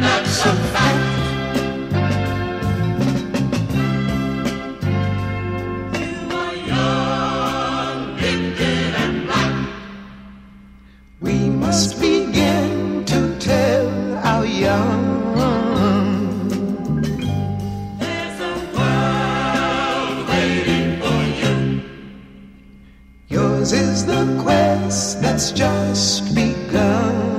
not so. You are young, and. We must begin to tell our young. There's a world waiting for you. Yours is the quest that's just begun.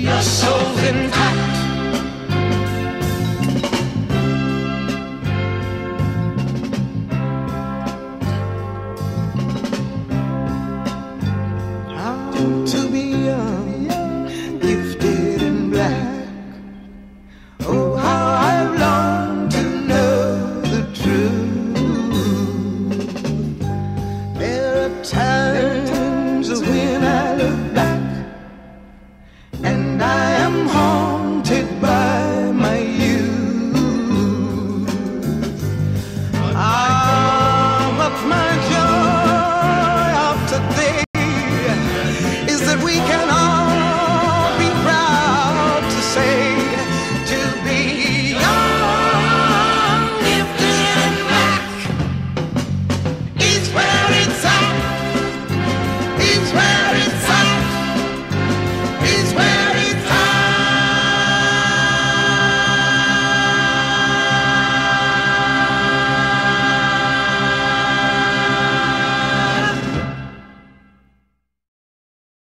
Your soul intact.